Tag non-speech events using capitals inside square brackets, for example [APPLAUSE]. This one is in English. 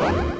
What? [LAUGHS]